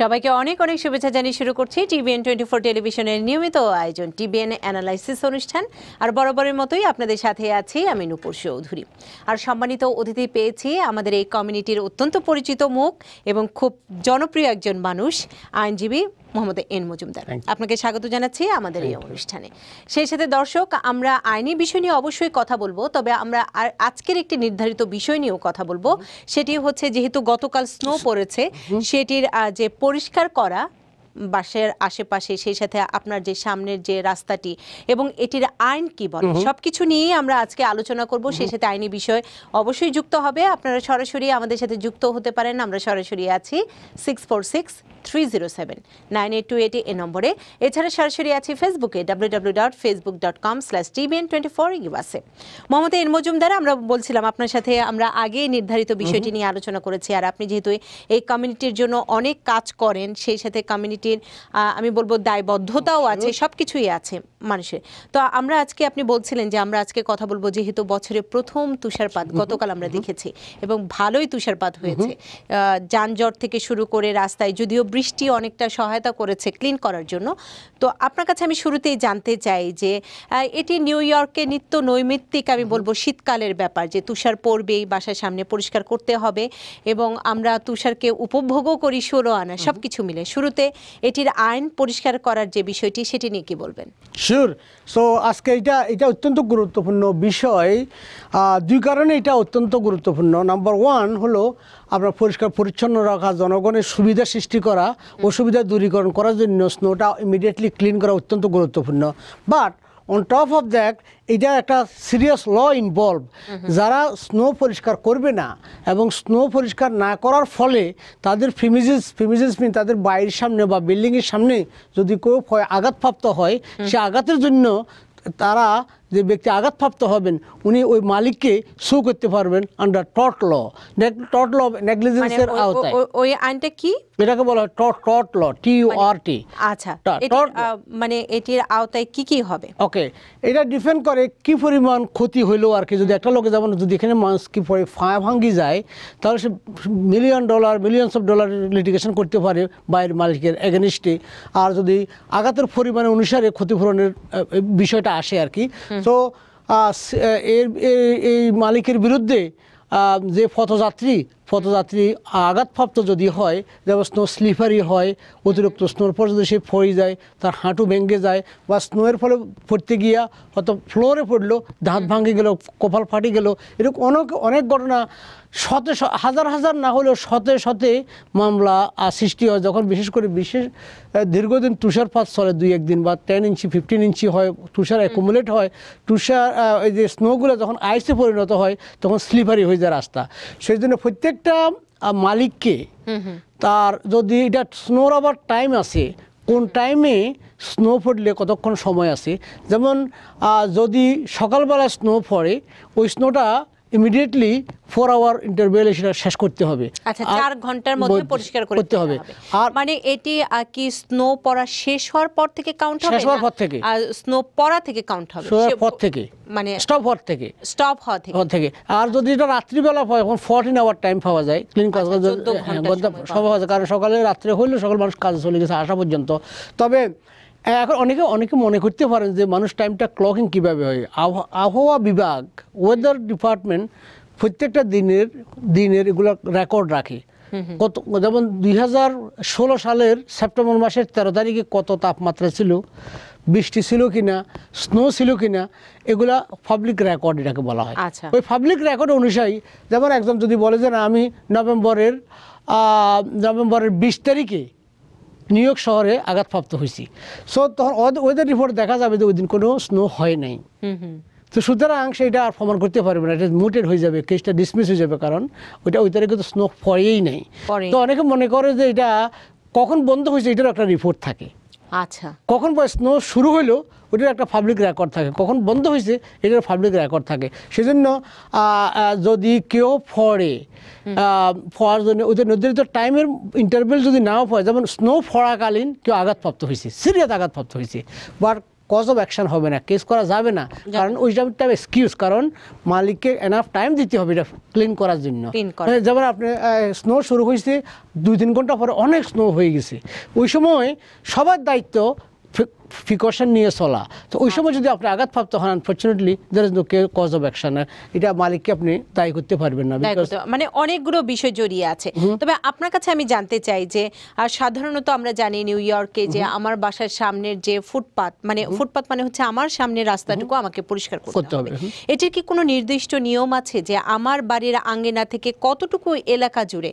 সবাইকে অনেক অনেক শুভেচ্ছা জানিয়ে শুরু করছি টিভিএন টোয়েন্টি ফোর টেলিভিশনের নিয়মিত আয়োজন, টিভিএন অ্যানালাইসিস অনুষ্ঠান। আর বরাবরের মতোই আপনাদের সাথে আছি আমি নুপুর চৌধুরী। আর সম্মানিত অতিথি পেয়েছি আমাদের এই কমিউনিটির অত্যন্ত পরিচিত মুখ এবং খুব জনপ্রিয় একজন মানুষ, আইনজীবী মোহাম্মদ এন মজুমদার। আপনাকে স্বাগত জানাচ্ছি আমাদের এই অনুষ্ঠানে। সেই সাথে দর্শক আমরা আইনি বিষয় নিয়ে অবশ্যই কথা বলব তবে আমরা আজকের একটি নির্ধারিত বিষয় নিয়েও কথা বলব। সেটি হচ্ছে যেহেতু গতকাল স্নো পড়েছে সেটির যে পরিষ্কার করা বাসের আশেপাশে সেই সাথে আপনার যে সামনের যে রাস্তাটি এবং এটির আইন কি বলে? সবকিছু নিয়েই আমরা আজকে আলোচনা করব। সেই সাথে আইনি বিষয় অবশ্যই যুক্ত হবে। আপনারা সরাসরি আমাদের সাথে যুক্ত হতে পারেন। আমরা সরাসরি আছি six four six three zero seven nine eight two eight এ। নম্বরে। এছাড়া সরাসরি আছি ফেসবুকে W W dot Facebook dot com slash TVN twenty four USA Mohammad N Majumdar আমরা বলছিলাম আপনার সাথে আমরা আগেই নির্ধারিত বিষয়টি নিয়ে আলোচনা করেছি। আর আপনি যেহেতু এই কমিউনিটির জন্য অনেক কাজ করেন সেই সাথে কমিউনিটির আমি বলব দায়বদ্ধতাও আছে সব কিছুই আছে মানুষের। তো আমরা আজকে আপনি বলছিলেন যে আমরা আজকে কথা বলব যেহেতু বছরের প্রথম তুষারপাত গতকাল আমরা দেখেছি এবং ভালোই তুষারপাত হয়েছে। যানজট থেকে শুরু করে রাস্তায় যদিও বৃষ্টি অনেকটা সহায়তা করেছে ক্লিন করার জন্য। তো আপনার কাছে আমি শুরুতেই জানতে চাই যে এটি নিউ ইয়র্কে নিত্য নৈমিত্তিক আমি বলব শীতকালের ব্যাপার যে তুষার পড়বেই বাসার সামনে পরিষ্কার করতে হবে এবং আমরা তুষারকে উপভোগও করি ষোলো আনা সব কিছু মিলে। শুরুতে এটির আইন পরিষ্কার করার যে বিষয়টি সেটি নিয়ে কি বলবেন? শিওর সো আজকে এটা এটা অত্যন্ত গুরুত্বপূর্ণ বিষয়। দুই কারণে এটা অত্যন্ত গুরুত্বপূর্ণ। নাম্বার ওয়ান হলো আমরা পরিষ্কার পরিচ্ছন্ন রাখা জনগণের সুবিধা সৃষ্টি করা অসুবিধা দূরীকরণ করার জন্য স্নোটা ইমিডিয়েটলি ক্লিন করা অত্যন্ত গুরুত্বপূর্ণ। But on top of that এটা একটা সিরিয়াস ল ইনভলভ যারা স্নো পরিষ্কার করবে না এবং স্নো পরিষ্কার না করার ফলে তাদের ফিমিজেস ফিমিজেস মিন তাদের বাড়ির সামনে বা বিল্ডিংয়ের সামনে যদি কেউ আঘাতপ্রাপ্ত হয় সে আঘাতের জন্য তারা যে ব্যক্তি আঘাতপ্রাপ্ত হবেন উনি ওই মালিককে সু করতে পারবেন আন্ডার টট ল টট ল নেগলিজেন্সের আওতায়। ওই আইনটা কি? এটাকে বলা হয় টট টট ল টি ইউ আর টি আচ্ছা মানে এটির আওতায় কি কি হবে? ওকে এটা ডিপেন্ড করে কি পরিমাণ ক্ষতি হইল আর কি যদি একটা লোকে যেমন যদি এখানে মানুষ কি পরে ফাঁ ভাঙ্গি যায় তাহলে সে million dollar millions of dollar litigation করতে পারে বাইরের মালিকের এগেনিস্টে আর যদি আঘাতের পরিমাণ অনুসারে ক্ষতিপূরণের বিষয়টা আসে আর কি তো এর এই- মালিকের বিরুদ্ধে যে পথযাত্রী পথযাত্রী আঘাতপ্রাপ্ত যদি হয় যেমন স্নো স্লিপারি হয় অতিরিক্ত স্নোর পর যদি সে পড়ে যায় তার হাঁটু ভেঙে যায় বা স্নোয়ের ফলে পড়তে গিয়া হয়তো ফ্লোরে পড়ল দাঁত ভাঙে গেল কপাল ফাটি গেল এরকম অনেক অনেক ঘটনা। শতে হাজার হাজার না হলেও শতে শতে মামলা সৃষ্টি হয়। যখন বিশেষ করে বিশেষ দীর্ঘদিন তুষারপাত চলে দুই একদিন বা টেন ইঞ্চি ফিফটিন ইঞ্চি হয় তুষার অ্যাকুমুলেট হয় তুষার এই যে স্নোগুলো যখন আইসে পরিণত হয় তখন স্লিপারি হয়ে যায় রাস্তা। সেই জন্য প্রত্যেকটা মালিককে তার যদি এটা স্নোর আবার টাইম আছে কোন টাইমে স্নো পড়লে কতক্ষণ সময় আছে যেমন যদি সকালবেলা স্নো পড়ে ওই স্নোটা ইমিডিয়েটলি ফোর আওয়ার ইন্টারভেলে সেটা শেষ করতে হবে। আচ্ছা চার ঘণ্টার মধ্যে পরিষ্কার করতে হবে। আর মানে এটি কি স্নো পড়া শেষ হওয়ার পর থেকে কাউন্ট হবে শেষ হওয়ার পর থেকে। আর স্নো পড়া থেকে কাউন্ট হবে? সে- পর থেকে। মানে স্টপ হওয়ার থেকে। স্টপ হওয়া থেকে। পর থেকে। আর যদি এটা রাত্রিবেলা হয় এখন ফোরটিন আওয়ার টাইম পাওয়া যায়। ক্লিন কাজ আচ্ছা, 14 ঘণ্টা সময় পাওয়া যায়। কারণ সকালে রাত্রে হইলে সকাল মানুষ কাজ চলে গেছে আসা পর্যন্ত। তবে এখন অনেকে অনেকে মনে করতে পারেন যে মানুষ টাইমটা ক্লকিং কীভাবে হয়? আবহ- আবহাওয়া বিভাগ ওয়েদার ডিপার্টমেন্ট প্রত্যেকটা দিনের দিনের এগুলো রেকর্ড রাখে। কত যেমন দুই হাজার ষোলো সালের সেপ্টেম্বর মাসের তেরো তারিখে কত তাপমাত্রা ছিল? বৃষ্টি ছিল কিনা? স্নো ছিল কিনা? এগুলা পাবলিক রেকর্ড এটাকে বলা হয়। আচ্ছা। ওই পাবলিক রেকর্ড অনুযায়ী যেমন একজন যদি বলে যে না আমি নভেম্বরের নভেম্বরের বিশ তারিখে নিউ ইয়র্ক শহরে আঘাতপ্রাপ্ত হয়েছি। সো তখন ওয়েদার রিপোর্ট দেখা যাবে যে ওই দিন কোনো স্নো হয় নাই। তো সুতরাং সেটা আর প্রমাণ করতে পারবে না। এটা মুটেড হয়ে যাবে কেসটা ডিসমিস হয়ে যাবে কারণ ওইটা ওই তারিখে তো স্নো পড়েই নাই। তো অনেকে মনে করে যে এটা কখন বন্ধ হয়েছে এটারও একটা রিপোর্ট থাকে। আচ্ছা। কখন স্নো শুরু হলো ওটার একটা পাবলিক রেকর্ড থাকে। কখন বন্ধ হয়েছে এটার পাবলিক রেকর্ড থাকে। সেজন্য যদি কেউ পড়ে পড়ার জন্য ওদের নির্ধারিত টাইমের ইন্টারভেল যদি নাও পড়ে যেমন স্নো পড়াকালীন কেউ আঘাতপ্রাপ্ত হয়েছে সিরিয়াস আঘাতপ্রাপ্ত হয়েছে বা কজ অফ অ্যাকশন হবে না কেস করা যাবে না। কারণ ওইটা এক্সকিউজ কারণ মালিককে এনাফ টাইম দিতে হবে এটা ক্লিন করার জন্য। মানে যেমন আপনি স্নো শুরু হয়েছে দুই তিন ঘণ্টা পরে অনেক স্নো হয়ে গেছে। ওই সময় সবার দায়িত্ব প্রিকশন নিয়ে চলা। তো ওই সময় যদি আপনি আঘাতপ্রাপ্ত হন unfortunately there is no cause of action এটা মালিককে আপনি দায়ী করতে পারবেন না মানে অনেকগুলো বিষয় জড়িয়ে আছে। তবে আপনার কাছে আমি জানতে চাই যে আহ, সাধারণত আমরা জানি নিউ ইয়র্কে যে আমার বাসার সামনের যে ফুটপাত মানে ফুটপাত মানে হচ্ছে আমার সামনের রাস্তাটুকু আমাকে পরিষ্কার করতে হবে। এটির কি কোনো নির্দিষ্ট নিয়ম আছে যে আমার বাড়ির আঙ্গিনা থেকে কতটুকু এলাকা জুড়ে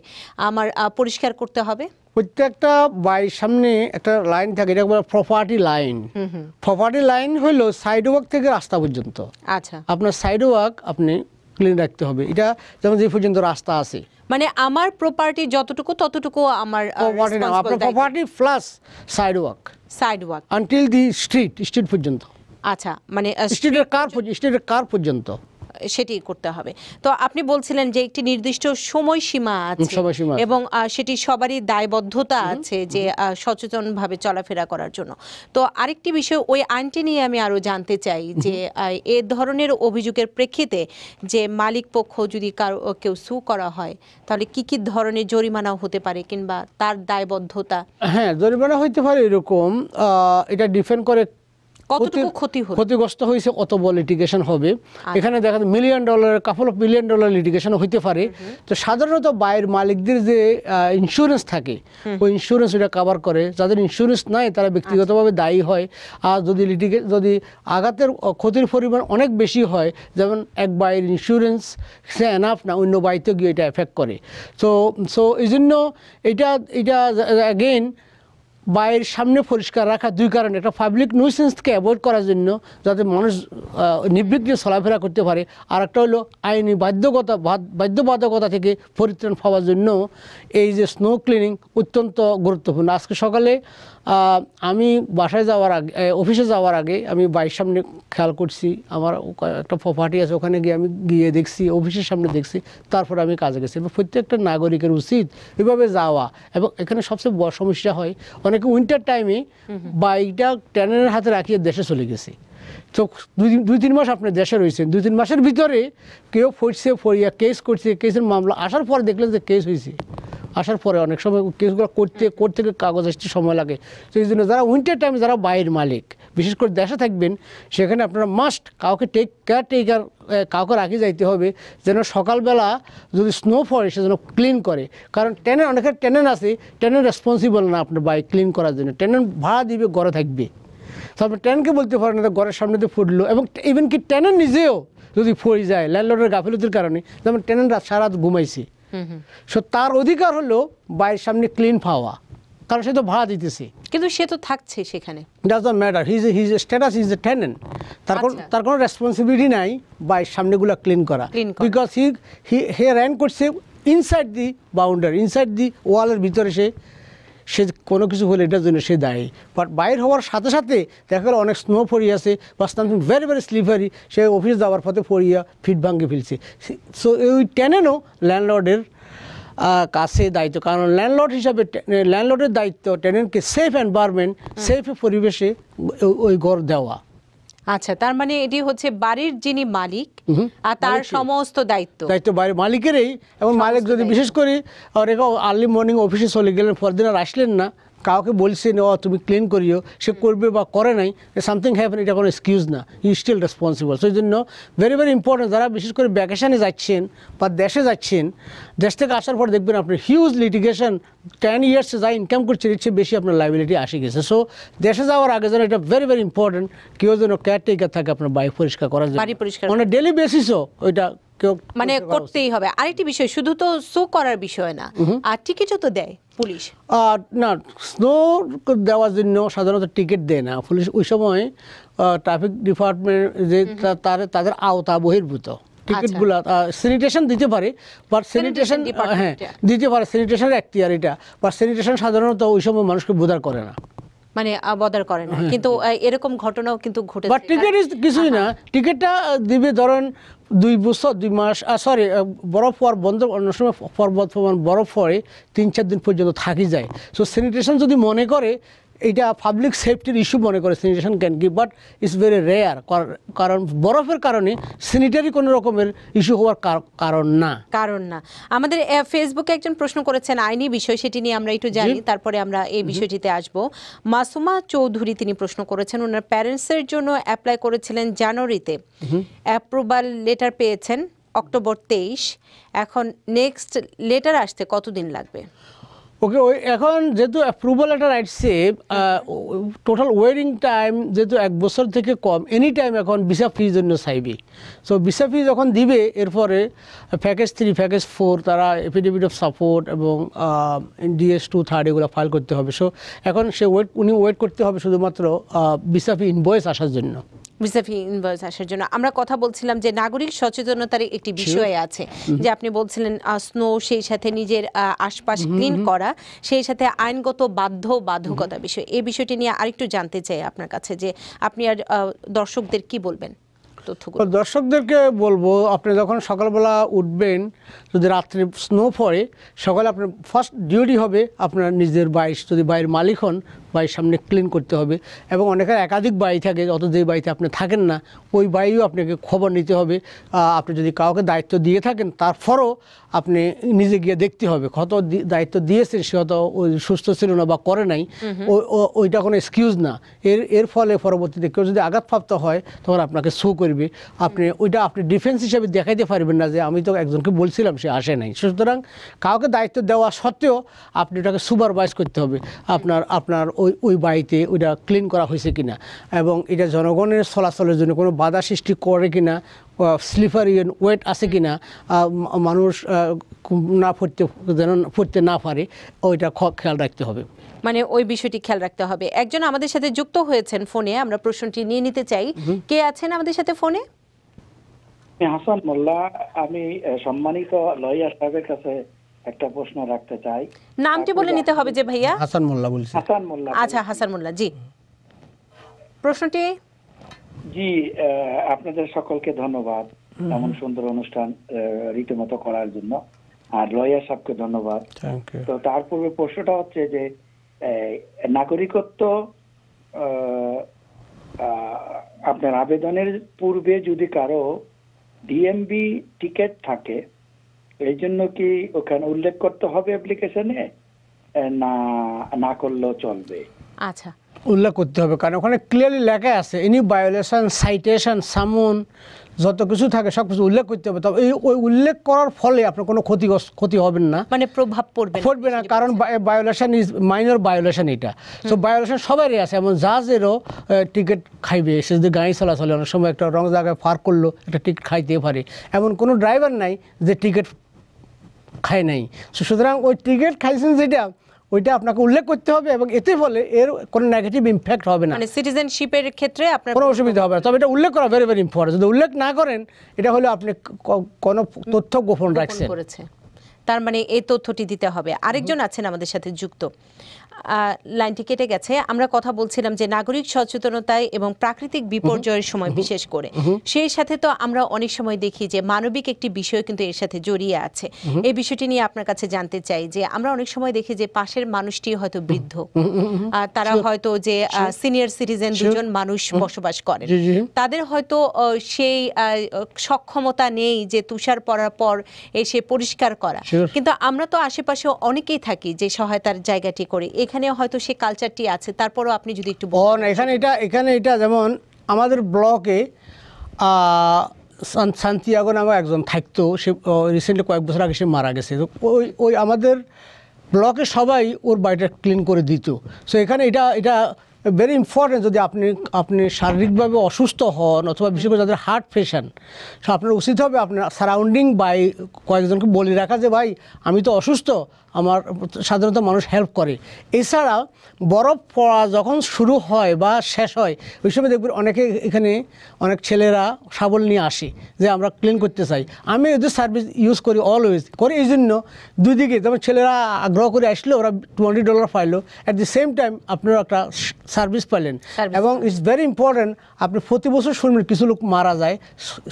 আমার পরিষ্কার করতে হবে? প্রত্যেকটা বাড়ির সামনে একটা লাইন থাকে এটা প্রপার্টি লাইন প্রপার্টি লাইন হলো সাইড ওয়াক থেকে রাস্তা পর্যন্ত। আচ্ছা। আপনার সাইড ওয়াক আপনি ক্লিন রাখতে হবে। এটা যেমন যে পর্যন্ত রাস্তা আছে। মানে আমার প্রপার্টি যতটুকু ততটুকু আমার প্রপার্টি না আপনার property plus sidewalk sidewalk until the street street পর্যন্ত। আচ্ছা মানে স্ট্রিটের কার স্ট্রিটের কার পর্যন্ত। সেটি করতে হবে। তো আপনি বলছিলেন যে একটি নির্দিষ্ট সময়সীমা আছে এবং সেটি সবারই দায়বদ্ধতা আছে যে সচেতন ভাবে চলাফেরা করার জন্য। তো আরেকটি বিষয় ওই আইনটি নিয়ে আমি আরও জানতে চাই যে এ ধরনের অভিযোগের প্রেক্ষিতে যে মালিক পক্ষ যদি কারও কেউ সু করা হয় তাহলে কি কি ধরনের জরিমানা হতে পারে কিংবা তার দায়বদ্ধতা? হ্যাঁ জরিমানা হইতে পারে এরকম এটা ডিপেন্ড করে কতটুকু ক্ষতি- ক্ষতি ক্ষতিগ্রস্ত হয়েছে কত বল লিটিগেশন হবে। এখানে দেখা যায় million dollar couple of million dollar litigation হইতে পারে। তো সাধারণত বাইরের মালিকদের যে ইন্স্যুরেন্স থাকে ওই ইন্স্যুরেন্স ওটা কভার করে। যাদের ইন্স্যুরেন্স নাই তারা ব্যক্তিগতভাবে দায়ী হয়। আর যদি লিটিগে যদি আঘাতের ক্ষতির পরিমাণ অনেক বেশি হয় যেমন এক বাইরের ইন্স্যুরেন্স সে এনাফ না অন্য বাড়িতে গিয়ে এটা এফেক্ট করে। তো সো এই জন্য এটা এটা অ্যাগেইন বাইরের সামনে পরিষ্কার রাখা দুই কারণে, একটা পাবলিক নিউসেন্সকে অ্যাভয়েড করার জন্য যাতে মানুষ নির্বিঘ্নে চলাফেরা করতে পারে, আর একটা হলো আইনি বাধ্যকতা বাধ্যবাধকতা থেকে পরিত্রাণ পাওয়ার জন্য এই যে স্নো ক্লিনিং অত্যন্ত গুরুত্বপূর্ণ। আজকে সকালে আমি বাসায় যাওয়ার আগে অফিসে যাওয়ার আগে আমি বাড়ির সামনে খেয়াল করছি আমার একটা প্রপার্টি আছে ওখানে গিয়ে আমি গিয়ে দেখছি অফিসের সামনে দেখছি তারপর আমি কাজে গেছি। এবং প্রত্যেকটা নাগরিকের উচিত এভাবে যাওয়া। এবং এখানে সবচেয়ে বড় সমস্যা হয় অনেকে উইন্টার টাইমে বাইকটা ট্রেনের হাতে রাখিয়ে দেশে চলে গেছে। তো দুই তিন মাস আপনি দেশে রয়েছেন দুই তিন মাসের ভিতরে কেউ ফটছে ফরিয়া কেস করছে কেসের মামলা আসার পর দেখলেন যে কেস হয়েছে। আসার পরে অনেক সময় কেসগুলো করতে করতে কাগজ আসতে সময় লাগে। তো এই জন্য যারা উইন্টার টাইমে যারা বাইরের মালিক, বিশেষ করে দেশে থাকবেন, সেখানে আপনারা মাস্ট কাউকে টেক কেয়ার টেকার কাউকে রাখি যাইতে হবে যেন সকালবেলা যদি স্নো পড়ে, সে যেন ক্লিন করে। কারণ টেনের অনেকের টেনেন আছে টেনেন রেসপন্সিবল না আপনার বাইক ক্লিন করার জন্য। টেনেন ভাড়া দিবে, ঘরে থাকবে। তো আপনি টেনকে বলতে পারেন না ঘরের সামনে দিয়ে ফুটলো এবং ইভেন কি টেনেন নিজেও যদি পড়ে যায় ল্যান্ডলর্ডের গাফিলতির কারণে, যেমন টেনেন রাত সারা রাত ঘুমাইছে। সো তার অধিকার হলো বাইরের সামনে ক্লিন পাওয়া। কারণ সে তো ভাড়া দিতেছে। কিন্তু সে তো থাকছে সেখানে। Does not matter his his status is a tenant তার কোনো আচ্ছা। তার কোনো রেসপন্সিবিলিটি নাই বাইরের সামনেগুলো ক্লিন করা। Because he he he ran করছে inside the boundary inside the ওয়ালের ভিতরে সে সে কোনো কিছু হলে এটার জন্য সে দায়ী। বাট বাইর হওয়ার সাথে সাথে দেখা গেল অনেক স্নো পড়ি আছে বা সামথিং ভেরি ভেরি স্লিপারি সে অফিস যাওয়ার পথে পড়িয়া ফিট ভাঙ্গে ফেলছে। সো ওই টেনেনও ল্যান্ডলর্ডের কাছে দায়িত্ব। কারণ ল্যান্ডলর্ড হিসাবে ল্যান্ডলর্ডের দায়িত্ব টেনেন্টকে সেফ এনভায়রনমেন্ট সেফ পরিবেশে ওই- ওই ঘর দেওয়া। আচ্ছা তার মানে এটি হচ্ছে বাড়ির যিনি মালিক আর তার সমস্ত দায়িত্ব। দায়িত্ব বাড়ির মালিকেরই এবং মালিক যদি বিশেষ করে রেখা আর্লি মর্নিং অফিসে চলে গেলেন পরদিন আর আসলেন না কাউকে বলছেন ও তুমি ক্লিন করিও সে করবে বা করে নাই সামথিং হ্যাপেন এটা কোনো এক্সকিউজ না ইউ স্টিল রেসপন্সিবল সেই জন্য ভেরি ভেরি ইম্পর্টেন্ট যারা বিশেষ করে ভ্যাকেশানে যাচ্ছেন বা দেশে যাচ্ছেন দেশ থেকে আসার পর দেখবেন আপনি হিউজ লিটিগেশন টেন ইয়ার্সে যা ইনকাম করছে এর চেয়ে বেশি আপনার লাইবিলিটি আসে গেছে। সো দেশে যাওয়ার আগে যেন এটা ভেরি ভেরি ইম্পর্টেন্ট কেউ যেন কেয়ারটেকার থাকে আপনার বাড়ি পরিষ্কার করার জন্য। মানে ডেলি বেসিসও ওইটা মানে। করতেই হবে। আরেকটি বিষয় শুধু তো শো করার বিষয় না। আর টিকিটও তো দেয় পুলিশ। না স্নো দেওয়ার জন্য সাধারণত টিকিট দেয় না। পুলিশ ওই সময় ট্রাফিক ডিপার্টমেন্ট যে তার- তাদের আওতা বহির্ভূত। টিকিটগুলো স্যানিটেশন দিতে পারে বাট স্যানিটেশন হ্যাঁ দিতে পারে স্যানিটেশনের এখতিয়ার এটা। বাট স্যানিটেশন সাধারণত ওই সময় মানুষকে বোধার করে না। মানে বদার করে না। কিন্তু এরকম ঘটনাও কিন্তু ঘটে বা টিকিট কিছুই না। টিকিটটা দিবে ধরেন দুই বছর দুই মাস সরি বরফ হওয়ার বন্ধ অন্য সময় পর্বত বরফ হয় তিন চার দিন পর্যন্ত থাকি যায়। সো স্যানিটেশন যদি মনে করে এটা পাবলিক সেফটির ইস্যু মনে করে sanitation can give but it's very rare কারণ বরফের কারণে স্যানিটারি কোনো রকমের ইস্যু হওয়ার কার- কারণ না। কারণ না। আমাদের ফেসবুকে একজন প্রশ্ন করেছেন আইনি বিষয় সেটি নিয়ে আমরা একটু জানি তারপরে আমরা এই বিষয়টিতে আসব। মাসুমা চৌধুরী তিনি প্রশ্ন করেছেন ওনার প্যারেন্টসের জন্য অ্যাপ্লাই করেছিলেন জানুয়ারিতে। অ্যাপ্রুভাল লেটার পেয়েছেন অক্টোবর তেইশ। এখন নেক্সট লেটার আসতে কতদিন লাগবে? ওকে ওই এখন যেহেতু অ্যাপ্রুভাল একটা আসছে টোটাল ওয়েরিং টাইম যেহেতু এক বছর থেকে কম এনি টাইম এখন ভিসা ফি জন্য চাইবে। সো ভিসা ফি যখন দিবে, এরপরে প্যাকেজ থ্রি প্যাকেজ ফোর তারা এফিডেভিট অফ সাপোর্ট এবং ডিএস টু থার্ড এগুলো ফাইল করতে হবে। সো এখন সে ওয়েট উনি ওয়েট করতে হবে শুধুমাত্র ভিসা ফি ইনভয়েস আসার জন্য। ভিসাফি ইনভয়েস আসার জন্য। আমরা কথা বলছিলাম যে নাগরিক সচেতনতার একটি বিষয় আছে যে আপনি বলছিলেন স্নো সেই সাথে নিজের আশপাশ ক্লিন করা সেই সাথে আইনগত বাধ্য বাধ্যকতা বিষয়। এই বিষয়টি নিয়ে আরেকটু জানতে চাই আপনার কাছে যে আপনি আর দর্শকদের কি বলবেন দর্শকদেরকে বলব আপনি যখন সকালবেলা উঠবেন যদি রাত্রে স্নো পড়ে সকালে আপনার ফার্স্ট ডিউটি হবে আপনার নিজের বাইশ যদি বাইরের মালিক হন বাড়ির সামনে ক্লিন করতে হবে এবং অনেকের একাধিক বাড়ি থাকে অত যে বাড়িতে আপনি থাকেন না ওই বাড়িও আপনাকে খবর নিতে হবে। আপনি যদি কাউকে দায়িত্ব দিয়ে থাকেন তারপরও আপনি নিজে গিয়ে দেখতে হবে। কত দায়িত্ব দিয়েছেন সে হয়তো ওই সুস্থ ছিল না বা করে নাই। ওইটা কোনো এক্সকিউজ না। এর এর ফলে পরবর্তীতে কেউ যদি আঘাতপ্রাপ্ত হয় তখন আপনাকে শো করবে। আপনি ওইটা আপনি ডিফেন্স হিসেবে দেখাইতে পারবেন না যে আমি তো একজনকে বলছিলাম সে আসে নাই। সুতরাং কাউকে দায়িত্ব দেওয়া সত্ত্বেও আপনি ওটাকে সুপারভাইজ করতে হবে। আপনার আপনার ওই ওই বাড়িতে ওইটা ক্লিন করা হয়েছে কিনা এবং এটা জনগণের চলাচলের জন্য কোনো বাধা সৃষ্টি করে কিনা স্লিপারি ওয়েট আছে কিনা আহ, ম- মানুষ না পড়তে যেন পড়তে না পারে ওইটা খেয়াল রাখতে হবে। মানে ওই বিষয়টি খেয়াল রাখতে হবে। একজন আমাদের সাথে যুক্ত হয়েছেন ফোনে আমরা প্রশ্নটি নিয়ে নিতে চাই। কে আছেন আমাদের সাথে ফোনে? আমি হাসান মোল্লা আমি সম্মানিত লয়ার সাহেবের কাছে একটা প্রশ্ন রাখতে চাই। নামটি বলে নিতে হবে যে ভাইয়া। হাসান মোল্লা বলছি। হাসান মোল্লা আচ্ছা হাসান মোল্লা জি। প্রশ্নটি? জি আহ, আপনাদের সকলকে ধন্যবাদ। এমন সুন্দর অনুষ্ঠান রীতিমতো করার জন্য। আর লয়ার সাহেবকে ধন্যবাদ। তো তার পূর্বে প্রশ্নটা হচ্ছে যে আহ, নাগরিকত্ব আহ, আহ, আপনার আবেদনের পূর্বে যদি কারও ডিএমবি টিকেট থাকে এই জন্য কি ওখানে উল্লেখ করতে হবে অ্যাপ্লিকেশনে না না করলেও চলবে। আচ্ছা। উল্লেখ করতে হবে কারণ ওখানে ক্লিয়ারলি লেখা আছে এনি ভায়োলেশন সাইটেশন সামন যত কিছু থাকে সব কিছু উল্লেখ করতে হবে। তবে এই ওই উল্লেখ করার ফলে আপনার কোনো ক্ষতি ক্ষতি হবেন না। মানে প্রভাব পড়বে পড়বে না কারণ ভায়োলেশন ইজ মাইনর ভায়োলেশন এটা। সো ভায়োলেশন সবারই আছে এমন জাহাজেরও টিকিট খাইবে সে যদি গাড়ি চলাচলে অনেক সময় একটা রং জায়গায় পার করল একটা টিকিট খাইতে পারে। এমন কোনো ড্রাইভার নাই যে টিকিট খায় নাই। সুতরাং ওই টিকিট খাইছেন যেটা ওইটা আপনাকে উল্লেখ করতে হবে এবং এতে ফলে এর কোনো নেগেটিভ ইম্প্যাক্ট হবে না। মানে সিটিজেনশিপের ক্ষেত্রে আপনার কোনো অসুবিধা হবে না। তবে এটা উল্লেখ করা ভেরি ভেরি ইম্পর্টেন্ট যদি উল্লেখ না করেন এটা হলে আপনি কোনো তথ্য গোপন রাখছেন। করেছে। তার মানে এই তথ্যটি দিতে হবে। আরেকজন আছেন আমাদের সাথে যুক্ত। লাইনটি কেটে গেছে। আমরা কথা বলছিলাম যে নাগরিক সচেতনতায় এবং প্রাকৃতিক বিপর্যয়ের সময় বিশেষ করে। সেই সাথে তো আমরা অনেক সময় দেখি যে মানবিক একটি বিষয় কিন্তু এর সাথে জড়িয়ে আছে। এই বিষয়টি নিয়ে আপনার কাছে জানতে চাই যে আমরা অনেক সময় দেখি যে পাশের মানুষটি হয়তো বৃদ্ধ। তারা হয়তো যে সিনিয়র সিটিজেন দুজন মানুষ বসবাস করেন। তাদের হয়তো সেই সক্ষমতা নেই যে তুষার পড়ার পর এসে পরিষ্কার করা. কিন্তু আমরা তো আশেপাশে অনেকেই থাকি যে সহায়তার জায়গাটি করে। এখানে হয়তো সেই কালচারটি আছে তারপরও আপনি যদি একটু এখানে এটা এখানে এটা যেমন আমাদের ব্লকে শান্তিয়াগো নামে একজন থাকতো সে রিসেন্টলি কয়েক বছর আগে সে মারা গেছে। তো ওই ওই আমাদের ব্লকে সবাই ওর বাড়িটা ক্লিন করে দিত। সো এখানে এটা এটা ভেরি ইম্পর্টেন্ট যদি আপনি আপনি শারীরিকভাবে অসুস্থ হন অথবা বিশেষ করে যাদের হার্ট পেশেন্ট আপনার উচিত হবে আপনার সারাউন্ডিং বাই কয়েকজনকে বলে রাখা যে, ভাই, আমি তো অসুস্থ আমার সাধারণত মানুষ হেল্প করে। এছাড়া বরফ পড়া যখন শুরু হয় বা শেষ হয় ওই সময় দেখবেন অনেকে এখানে অনেক ছেলেরা শাবল নিয়ে আসে যে আমরা ক্লিন করতে চাই। আমি ওদের সার্ভিস ইউজ করি অলওয়েজ করি এই জন্য দুদিকে যেমন ছেলেরা আগ্রহ করে আসলো ওরা টোয়েন্টি ডলার পাইলো। অ্যাট দি সেম টাইম আপনারও একটা সার্ভিস পাইলেন এবং ইটস ভেরি ইম্পর্টেন্ট আপনি প্রতি বছর শুনবেন কিছু লোক মারা যায়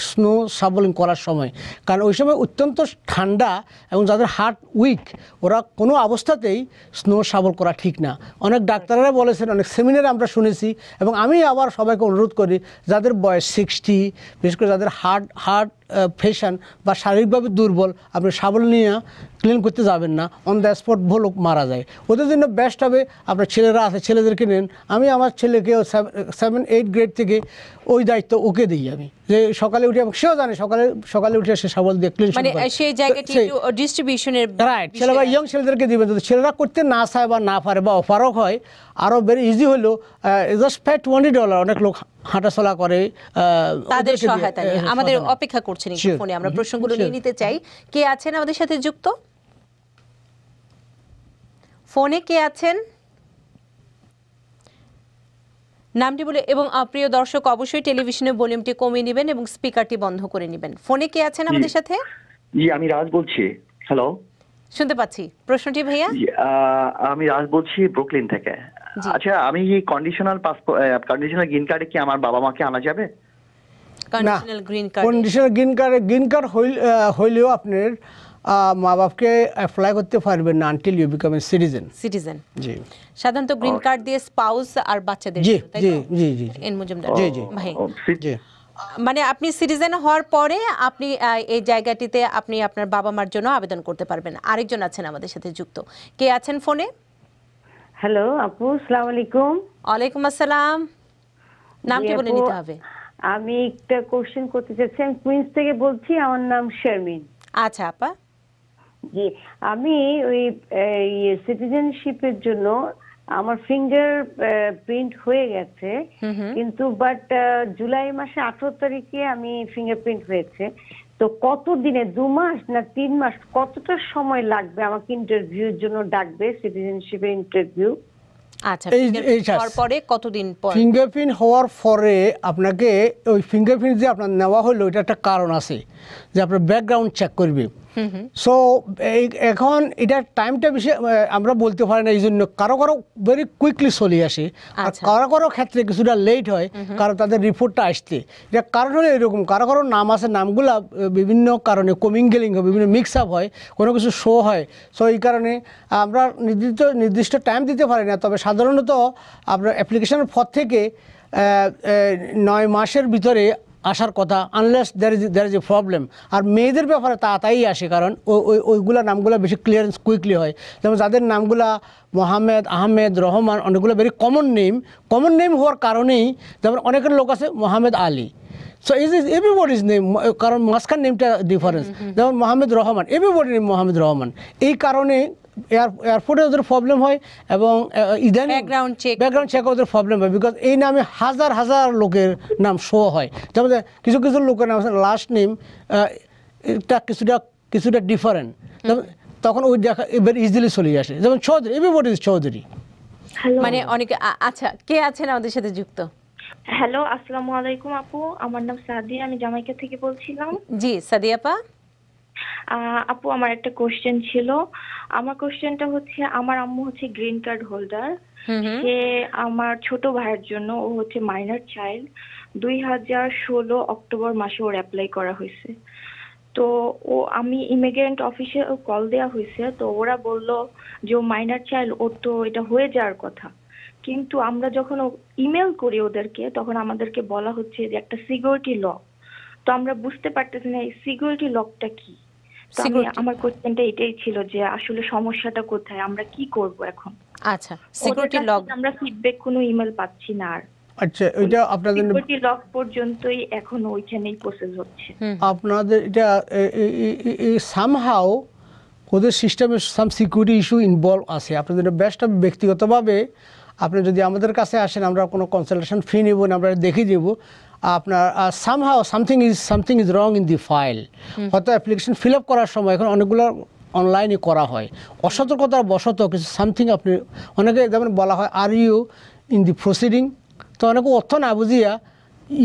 স্নো সাবলিং করার সময়। কারণ ওই সময় অত্যন্ত ঠান্ডা এবং যাদের হার্ট উইক ওরা কোনো অবস্থাতেই স্নো সাবল করা ঠিক না। অনেক ডাক্তাররা বলেছেন, অনেক সেমিনারে আমরা শুনেছি এবং আমি আবার সবাইকে অনুরোধ করি, যাদের বয়স সিক্সটি বিশেষ করে যাদের হার্ট হার্ট ফেশন বা শারীরিকভাবে দুর্বল আপনি সাবল নিয়ে ক্লিন করতে যাবেন না অন দ্য স্পট লোক মারা যায়। ওদের জন্য বেস্ট হবে আপনার ছেলেরা আছে ছেলেদেরকে নেন। আমি আমার ছেলেকে সেভেন এইট গ্রেড থেকে ওই দায়িত্ব ওকে দিই আমি। যে সকালে উঠে এবং সেও জানে সকালে সকালে উঠে সে সাবল দিয়ে ক্লিন মানে সেই জায়গাটি ডিস্ট্রিবিউশনের রাইট ছেলে বা ইয়ং ছেলেদেরকে দিবেন যদি ছেলেরা করতে না চায় বা না পারে বা অফারও হয় আরও ভেরি ইজি হলো জাস্ট ফাইভ টোয়েন্টি ডলার অনেক লোক হাঁটাচলা করে তাদের সহায়তা নিয়ে আমাদের অপেক্ষা করছেন ফোনে আমরা. প্রশ্নগুলো নিয়ে নিতে চাই। কে আছেন আমাদের সাথে যুক্ত? ফোনে কে আছেন? নামটি বলে এবং আহ, প্রিয় দর্শক অবশ্যই টেলিভিশনের ভলিউমটি কমিয়ে নেবেন এবং স্পিকারটি বন্ধ করে নেবেন। ফোনে কে আছেন আমাদের সাথে? জি আমি রাজ বলছি। হ্যালো শুনতে পাচ্ছি। প্রশ্নটি ভাইয়া? আহ, আমি রাজ বলছি ব্রুকলিন থেকে। আচ্ছা আমি এই কন্ডিশনাল পাসপোর্ট কন্ডিশনাল গ্রিন কার্ডে কি আমার বাবা মাকে আনা যাবে? Conditional green card conditional green card green card হইলেও আপনার মা বাপকে অ্যাপ্লাই করতে পারবেন না until you become a citizen citizen জি। সাধারণত গ্রিন কার্ড দিয়ে স্পাউস আর বাচ্চাদের জি জি জি জি। এন মজুমদার। জি, জি। ভাই জি। মানে আপনি সিটিজেন হওয়ার পরে আপনি আহ, এই জায়গাটিতে আপনি আপনার বাবা মার জন্য আবেদন করতে পারবেন। আরেকজন আছেন আমাদের সাথে যুক্ত। কে আছেন ফোনে হ্যালো আপু সালাম আলাইকুম ওয়ালাইকুম আসসালাম। নামটি জি, বলে নিতে হবে? আমি একটা কোশ্চেন করতে চাচ্ছি। আমি কুইন্স থেকে বলছি আমার নাম শারমিন আচ্ছা আপা। জি আমি ওই সিটিজেনশিপের জন্য আমার ফিঙ্গার প্রিন্ট হয়ে গেছে। কিন্তু বাট জুলাই মাসে আঠারো তারিখে আমি ফিঙ্গার প্রিন্ট হয়েছে। তো কতদিনে দু মাস না তিন মাস কতটা সময় লাগবে আমাকে ইন্টারভিউর জন্য ডাকবে সিটিজেনশিপের ইন্টারভিউ আচ্ছা পরে কতদিন পর? ফিঙ্গারপ্রিন্ট হওয়ার পরে আপনাকে ওই ফিঙ্গারপ্রিন্ট যে আপনার নেওয়া হলো ওইটা একটা কারণ আছে যে আপনার ব্যাকগ্রাউন্ড চেক করবে। সো এই এখন এটার টাইমটা বেশি আমরা বলতে পারি না এই জন্য কারও কারও ভেরি কুইকলি চলে আসে। আর আচ্ছা। কারও কারও ক্ষেত্রে কিছুটা লেট হয় কারণ তাদের রিপোর্টটা আসতে এটা কারণ হলো এরকম কারও কারও নাম আছে নামগুলা বিভিন্ন কারণে কমিংগেলিং হয় বিভিন্ন মিক্স আপ হয় কোনো কিছু শো হয়। সো এই কারণে আমরা নির্দিষ্ট নির্দিষ্ট টাইম দিতে পারি না তবে সাধারণত আপনার অ্যাপ্লিকেশনের পর থেকে নয় মাসের ভিতরে আসার কথা unless there is there is a problem আর মেয়েদের ব্যাপারে তাড়াতাড়ি আসে কারণ ওই- ওই ওইগুলা নামগুলো বেশি ক্লিয়ারেন্স কুইকলি হয়। যেমন যাদের নামগুলা মোহাম্মদ আহমেদ রহমান অনেকগুলো very common name common name হওয়ার কারণেই যেমন অনেকের লোক আছে Mohammad Ali. So is is everybody's name কারণ মাঝখান নেমটা ডিফারেন্স যেমন মোহাম্মদ রহমান এভরিবডি নেম মোহাম্মদ রহমান। এই কারণে এয়ারপোর্টে ওদের প্রবলেম হয় এবং ইদানিং Background check। ব্যাকগ্রাউন্ড চেক ওদের প্রবলেম হয় বিকজ এই নামে হাজার হাজার লোকের নাম শো হয়। যেমন কিছু কিছু লোকের নাম আছে লাস্ট নেম এটা কিছুটা কিছুটা ডিফারেন্ট তখন ওই দেখা এবার ইজিলি চলে আসে। যেমন চৌধুরী এভরিবডি ইজ চৌধুরী। মানে অনেকে আচ্ছা কে আছেন আমাদের সাথে যুক্ত? হ্যালো আসসালামু আলাইকুম আপু। আমার নাম সাদিয়া আমি জামাইকা থেকে বলছিলাম। জি সাদিয়াপা আপু আমার একটা কোশ্চেন ছিল। আমার কোশ্চেনটা হচ্ছে আমার আম্মু হচ্ছে গ্রিন কার্ড হোল্ডার সে আমার ছোট ভাইয়ের জন্য ও হচ্ছে মাইনর চাইল্ড দুই হাজার ষোলো অক্টোবর মাসে ওর অ্যাপ্লাই করা হয়েছে। তো ও আমি ইমিগ্রেন্ট অফিসে কল দেওয়া হয়েছে। তো ওরা বলল যে ও মাইনর চাইল্ড ওর তো এটা হয়ে যাওয়ার কথা। কিন্তু আমরা যখন ইমেল করি ওদেরকে তখন আমাদেরকে বলা হচ্ছে যে একটা সিকিউরিটি লক তো আমরা বুঝতে পারতেছি না এই সিকিউরিটি লকটা কি? আমার কোশ্চেনটা এটাই ছিল যে আসলে সমস্যাটা কোথায়? আমরা কি করব এখন? আচ্ছা সিকিউরিটি লগ আমরা ফিডব্যাক কোনো ইমেল পাচ্ছি না আর। আচ্ছা ওইটা আপনাদের সিকিউরিটি লক পর্যন্তই এখন ওইখানেই প্রসেস হচ্ছে। আপনাদের এটা সামহাও ওদের সিস্টেমে সাম সিকিউরিটি ইস্যু ইনভলভ আছে। আপনাদের বেস্ট ব্যক্তিগতভাবে আপনি যদি আমাদের কাছে আসেন আমরা কোনো কনসালটেশন ফি নেব না আমরা দেখিয়ে দেব। আপনার somehow something is something is wrong in the file হয়তো অ্যাপ্লিকেশন ফিল আপ করার সময় এখন অনেকগুলো অনলাইনে করা হয়। অসতর্কতার বশত কিছু সামথিং আপনি অনেকে যেমন বলা হয় are you in the proceeding তো অনেকে অর্থ না বুঝিয়া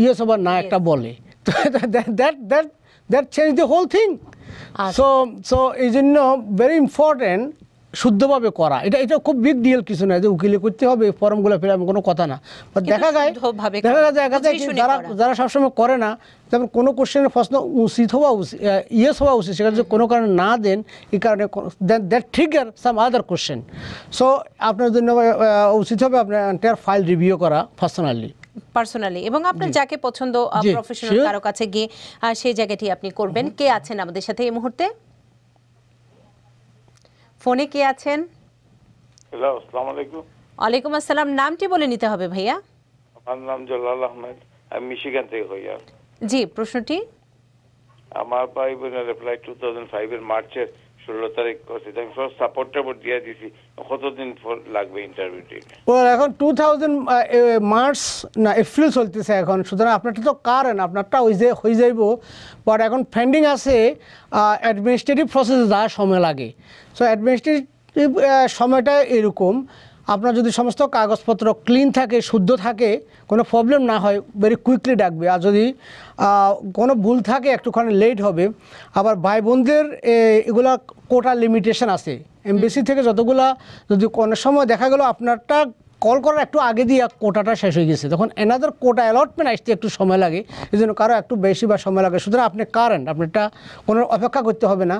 ইয়েস আবার না একটা বলে। তো that that that change the whole thing so so এই জন্য ভেরি ইম্পর্টেন্ট শুদ্ধভাবে করা। এটা এটা খুব বিগ ডিল কিছু না যে উকিলে করতে হবে ফর্মগুলো ফেলে এমন কোনো কথা না। দেখা যায় দেখা যায় দেখা যায় যারা যারা সবসময় করে না যেমন কোনো কোশ্চেনের প্রশ্ন উচিত হওয়া উচিত ইয়েস হওয়া উচিত সেখানে যদি কোনো কারণে না দেন এই কারণে that trigger some other question so আপনার জন্য উচিত হবে আপনার এন্টায়ার ফাইল রিভিউ করা পার্সোনালি পার্সোনালি এবং আপনার যাকে পছন্দ প্রফেশনাল কারও কাছে গিয়ে সেই জায়গাটি আপনি করবেন। কে আছেন আমাদের সাথে এই মুহূর্তে? ফোনে কে আছেন? হ্যালো আসসালামু আলাইকুম। ওয়ালাইকুম আসসালাম। নামটি বলে নিতে হবে ভাইয়া। আমার নাম জলাল আহমেদ। আমি মিশিগান থেকে হইয়া জি প্রশ্নটি? আমার ভাই বোনের অ্যাপ্লাই টু থাউজেন্ড ফাইভ এর মার্চের ষোলো তারিখ করছি আমি সব সাপোর্ট টাপোর্ট দিয়ে দিছি। কতদিন লাগবে ইন্টারভিউ ও এখন টু থাউজেন্ড মার্চ, না, এপ্রিল চলতেছে এখন, সুতরাং আপনারটা তো কারেন্ট আপনারটা ওই যে হয়ে যাইব। বাট এখন ফেন্ডিং আছে অ্যাডমিনিস্ট্রেটিভ প্রসেসে যা সময় লাগে। সো অ্যাডমিনিস্ট্রেটিভ সময়টা এরকম। আপনার যদি সমস্ত কাগজপত্র ক্লিন থাকে শুদ্ধ থাকে কোনো প্রবলেম না হয় ভেরি কুইকলি ডাকবে। আর যদি কোনো ভুল থাকে একটুখানি লেট হবে। আবার ভাই বোনদের এ, এগুলা কোটা লিমিটেশন আছে। এমবিসি থেকে যতগুলা যদি কোনো সময় দেখা গেল আপনারটা কল করার একটু আগে দিয়ে কোটাটা শেষ হয়ে গেছে। তখন এনাদের কোটা অ্যালটমেন্ট আসতে একটু সময় লাগে এই জন্য কারও একটু বেশি বা সময় লাগে। সুতরাং আপনি কারেন্ট আপনারটা কোনো অপেক্ষা করতে হবে না।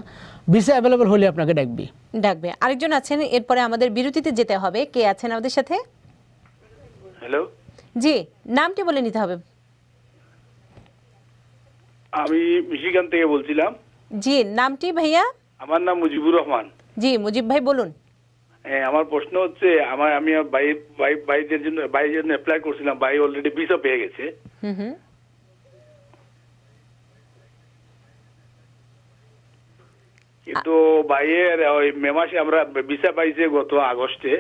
ভিসা অ্যাভেলেবল হলে আপনাকে ডাকবি। ডাকবে। আরেকজন আছেন এরপরে আমাদের বিরতিতে যেতে হবে। কে আছেন আমাদের সাথে? হ্যালো জি নামটি বলে নিতে হবে। আমি মিশিগান থেকে বলছিলাম। জি নামটি ভাইয়া? আমার নাম মুজিবুর রহমান। জি মুজিব ভাই বলুন। আমার প্রশ্ন হচ্ছে আমার আমি ভাই জন্য ভাইয়ের জন্য অ্যাপ্লাই করছিলাম বাই অলরেডি ভিসা পেয়ে গেছে। কিন্তু বাইয়ের ওই মে মাসে আমরা ভিসা পাইছে গত আগস্টে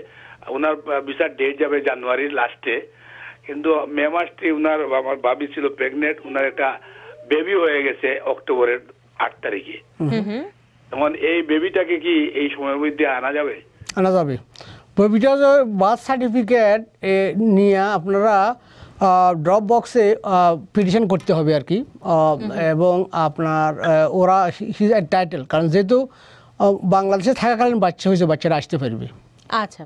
ওনার ভিসার ডেট যাবে জানুয়ারির লাস্টে কিন্তু মে মাসটি ওনার আমার ভাবি ছিল প্রেগনেন্ট ওনার একটা বেবি হয়ে গেছে অক্টোবরের আট তারিখে। তখন এই বেবিটাকে কি এই সময়ের মধ্যে আনা যাবে? আনা যাবে। বইটা বার্থ সার্টিফিকেট নিয়ে আপনারা ড্রপ বক্সে পিটিশন করতে হবে আর কি। এবং আপনার ওরা হিজ টাইটেল কারণ যেহেতু বাংলাদেশে থাকাকালীন বাচ্চা হয়েছে বাচ্চারা আসতে পারবে। আচ্ছা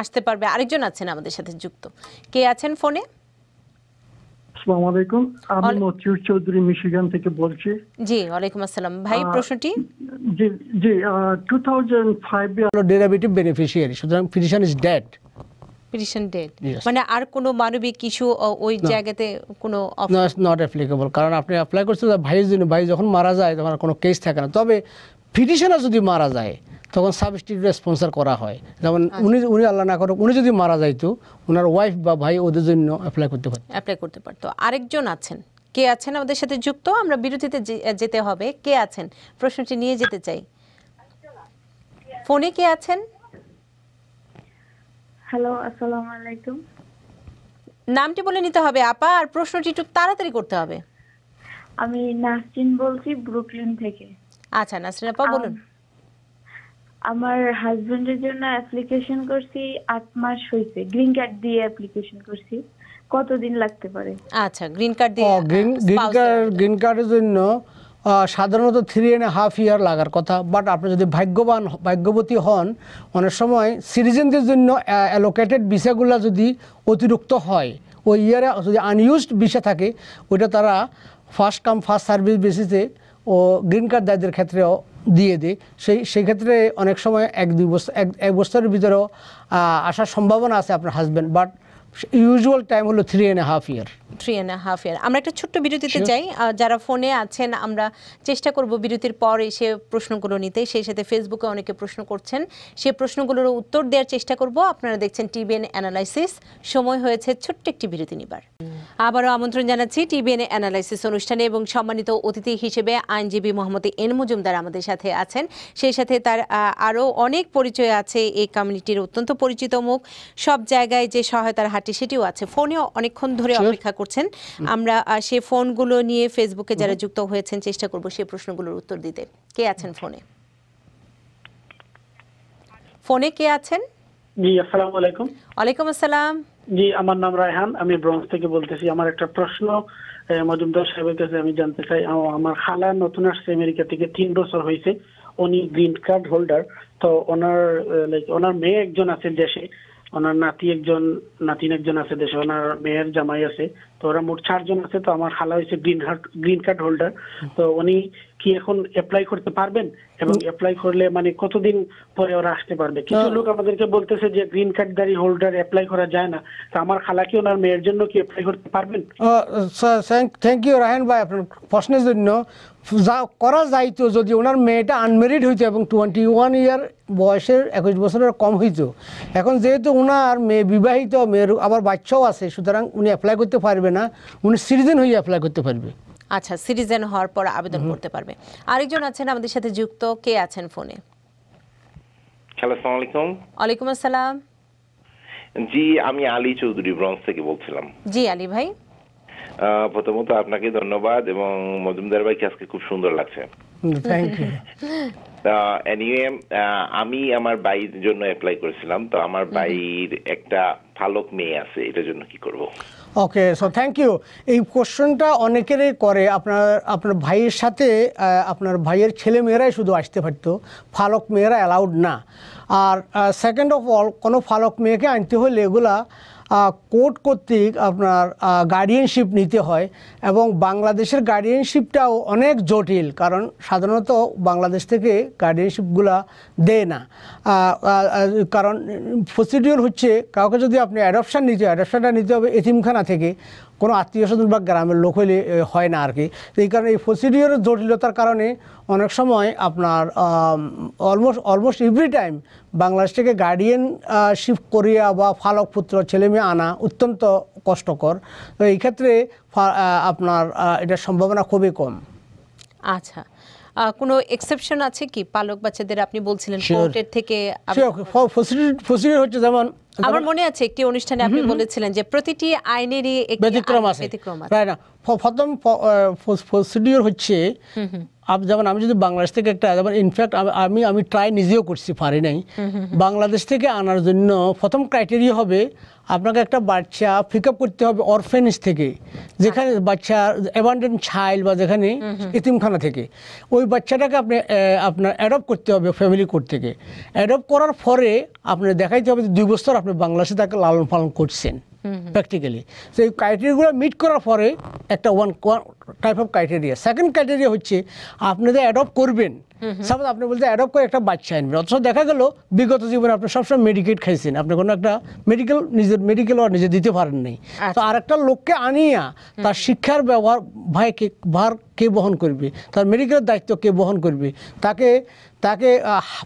আসতে পারবে। আরেকজন আছেন আমাদের সাথে যুক্ত। কে আছেন ফোনে? আসসালামু আলাইকুম। আমি মতিউর চৌধুরী মিশিগান থেকে বলছি। জি ওয়ালাইকুম আসসালাম। ভাই প্রশ্নটি? জি জি টু থাউজেন্ড ফাইভে ডেরিভেটিভ বেনিফিশিয়ারি সুতরাং petition is dead petition date মানে আর কোনো মানবিক কিছু ওই জায়গাতে কোনো নট অ্যাপ্লিকেবল কারণ আপনি অ্যাপ্লাই করতে ভাইয়ের জন্য ভাই যখন মারা যায় তখন কোনো কেস থাকে না। তবে পিটিশনার যদি মারা যায় তখন সাবস্টিটিউট স্পন্সর করা হয়। যেমন উনি উনি আল্লাহ না করুক উনি যদি মারা যাইতো ওনার ওয়াইফ বা ভাই ওদের জন্য অ্যাপ্লাই করতে পারত। অ্যাপ্লাই করতে পারতো। আরেকজন আছেন। কে আছেন? আমাদের সাথে যুক্ত। আমরা বিরতিতে যেতে হবে। কে আছেন? প্রশ্নটি নিয়ে যেতে চাই। ফোনে কে আছেন? হ্যালো আসসালামু আলাইকুম। নামটি বলে নিতে হবে আপা আর প্রশ্নটি একটু তাড়াতাড়ি করতে হবে। আমি নাসরিন বলছি ব্রুকলিন থেকে। আচ্ছা নাসরিন আপা বলুন। আমার হাজবেন্ডের জন্য অ্যাপ্লিকেশন করছি আট মাস হয়েছে গ্রিন কার্ড দিয়ে অ্যাপ্লিকেশন করছি। কতদিন লাগতে পারে? আচ্ছা গ্রিন কার্ড দিয়ে গ্রিন গ্রিন কার্ড গ্রিন কার্ডের জন্য। সাধারণত থ্রি অ্যান্ড হাফ ইয়ার লাগার কথা। বাট আপনি যদি ভাগ্যবান ভাগ্যবতী হন অনেক সময় সিটিজেনদের জন্য অ্যালোকেটেড ভিসাগুলো যদি অতিরিক্ত হয় ওই ইয়ারে যদি আনইউজড ভিসা থাকে ওইটা তারা ফার্স্ট কাম ফার্স্ট সার্ভিস বেসিসে ও গ্রিন কার্ড দায়ীদের ক্ষেত্রেও দিয়ে দিই। সেই সেক্ষেত্রে অনেক সময় এক দুই বছর এক এক বছরের ভিতরেও আসার সম্ভাবনা আছে আপনার হাজব্যান্ড বাট ইউজুয়াল টাইম হলো three and half year three and half year আমরা একটা ছোট্ট বিরতিতে যাই। যারা ফোনে আছেন আমরা চেষ্টা করব বিরতির পর এসে প্রশ্নগুলো নিতে। সেই সাথে ফেসবুকে অনেকে প্রশ্ন করছেন। সেই প্রশ্নগুলোর উত্তর দেওয়ার চেষ্টা করব। আপনারা দেখছেন টিবিএন অ্যানালাইসিস সময় হয়েছে ছোট্ট একটি বিরতি নিবার। আবারও আমন্ত্রণ জানাচ্ছি টিবিএন অ্যানালাইসিস অনুষ্ঠানে এবং সম্মানিত অতিথি হিসেবে আইনজীবী মোহাম্মদ এন মজুমদার আমাদের সাথে আছেন। সেই সাথে তার আরও অনেক পরিচয় আছে। এই কমিউনিটির অত্যন্ত পরিচিত মুখ। সব জায়গায় যে সহায়তার হাঁটি সেটিও আছে। ফোনেও অনেকক্ষণ ধরে অপেক্ষা করছেন। আমরা সে ফোনগুলো নিয়ে ফেসবুকে যারা যুক্ত হয়েছেন চেষ্টা করব সেই প্রশ্নগুলোর উত্তর দিতে। কে আছেন ফোনে? ফোনে কে আছেন? জি আসসালামু আলাইকুম। ওয়ালাইকুম আসসালাম। জি আমার নাম রায়হান। আমি ব্রঞ্জ থেকে বলতেছি আমার একটা প্রশ্ন আহ, মজুমদার সাহেবের কাছে আমি জানতে চাই। আমার খালা নতুন আসছে আমেরিকা থেকে তিন বছর হয়েছে উনি গ্রিন কার্ড হোল্ডার। তো ওনার লাইক ওনার মেয়ে একজন আছে দেশে। ওনার নাতি একজন, নাতিন একজন আছে, দেশে ওনার মেয়ের জামাই আছে। তো ওরা মোট চারজন আছে। তো আমার খালা হয়েছে green card green card holder. তো উনি কি এখন অ্যাপ্লাই করতে পারবেন এবং অ্যাপ্লাই করলে মানে কতদিন পরে ওরা আসতে পারবে? কিছু লোক আমাদেরকে বলতেছে যে গ্রিন কার্ডধারী হোল্ডার অ্যাপ্লাই করা যায় না। তো আমার খালা কি ওনার মেয়ের জন্য কি অ্যাপ্লাই করতে পারবেন? থ্যাংক ইউ রাহেন ভাই আপনার প্রশ্নের জন্য। যা করা যাইতো যদি ওনার মেয়েটা আনমেরিড হইতো এবং টোয়েন্টি ওয়ান ইয়ার বয়সের একুশ বছরের কম হইতো। এখন যেহেতু ওনার মেয়ে বিবাহিত মেয়ের আবার বাচ্চাও আছে সুতরাং উনি অ্যাপ্লাই করতে পারবে না। উনি সিটিজেন হয়ে অ্যাপ্লাই করতে পারবে। আচ্ছা সিটিজেন হওয়ার পর আবেদন করতে পারবে। আরেকজন আছেন আমাদের সাথে যুক্ত কে আছেন ফোনে? হ্যালো আসসালামু আলাইকুম। ওয়ালাইকুম আসসালাম। জি আমি আলী চৌধুরী ব্রঞ্জ থেকে বলছিলাম। জি আলী ভাই। আহ, প্রথমত আপনাকে ধন্যবাদ এবং মজুমদার ভাইকে আজকে খুব সুন্দর লাগছে। থ্যাংক ইউ এনিওয়ে আমি আমার বাইর জন্য অ্যাপ্লাই করেছিলাম। তো আমার বাইর একটা ফালক মেয়ে আছে এটার জন্য কি করব? ওকে সো থ্যাংক ইউ এই কোশ্চেনটা অনেকেরই করে। আপনার আপনার ভাইয়ের সাথে আপনার ভাইয়ের ছেলে মেয়েরাই শুধু আসতে পারত। ফালক মেয়েরা অ্যালাউড না। আর সেকেন্ড অফ অল কোনো ফালক মেয়েকে আনতে হলে এগুলা কোর্ট কর্তৃক আপনার গার্ডিয়ানশিপ নিতে হয় এবং বাংলাদেশের গার্ডিয়ানশিপটাও অনেক জটিল, কারণ সাধারণত বাংলাদেশ থেকে গার্ডিয়ানশিপগুলা দেয় না। কারণ প্রসিডিওর হচ্ছে, কাউকে যদি আপনি অ্যাডপশান নিতে হয় অ্যাডপশানটা নিতে হবে এতিমখানা থেকে কোনো আত্মীয় স্বজন বা গ্রামের লোক হইলে হয় না আর কি। তো এই কারণে এই প্রসিডিওরের জটিলতার কারণে অনেক সময় আপনার almost almost every time Bangladesh থেকে গার্ডিয়ান শিফট করিয়া বা ফালক পুত্র ছেলে মেয়ে আনা অত্যন্ত কষ্টকর। তো এই ক্ষেত্রে আপনার এটার সম্ভাবনা খুবই কম। আচ্ছা। কোনো এক্সেপশন আছে কি? পালক বাচ্চাদের আপনি বলছিলেন. কোর্টের থেকে হচ্ছে যেমন আমার মনে আছে একটি অনুষ্ঠানে আপনি বলেছিলেন যে প্রতিটি আইনেরই একটি ব্যতিক্রম আছে। ব্যতিক্রম আছে। না? প্রথম প্রসিডিওর হচ্ছে যেমন আমি যদি বাংলাদেশ থেকে একটা যেমন ইনফ্যাক্ট আমি আমি ট্রাই নিজেও করছি পারি নাই। বাংলাদেশ থেকে আনার জন্য প্রথম ক্রাইটেরিয়া হবে আপনাকে একটা বাচ্চা পিক আপ করতে হবে অরফেনেজ থেকে যেখানে বাচ্চা অ্যাবান্ডেন্ট চাইল্ড বা যেখানে ইতিমখানা থেকে। ওই বাচ্চাটাকে আপনি আপনার অ্যাডপ্ট করতে হবে ফ্যামিলি কোর্ট থেকে। অ্যাডপ্ট করার পরে আপনার দেখাইতে হবে যে দুই বছর আপনি বাংলাদেশে তাকে লালন পালন করছেন। প্র্যাকটিক্যালি তো এই ক্রাইটেরিয়াগুলো মিট করার পরে একটা one type of criteria second criteria হচ্ছে আপনি যে অ্যাডপ্ট করবেন সাপোজ আপনি বলতে অ্যাডপ্ট করে একটা বাচ্চা আনবেন অথচ দেখা গেল বিগত জীবনে আপনি সবসময় মেডিকেট খাইছেন আপনি কোনো একটা মেডিকেল নিজের মেডিকেল আর নিজে দিতে পারেন নাই। তো আর একটা লোককে আনিয়া তার শিক্ষার ব্যবহার ভাই কে ভার কে বহন করবে তার মেডিকেলের দায়িত্ব কে বহন করবে তাকে তাকে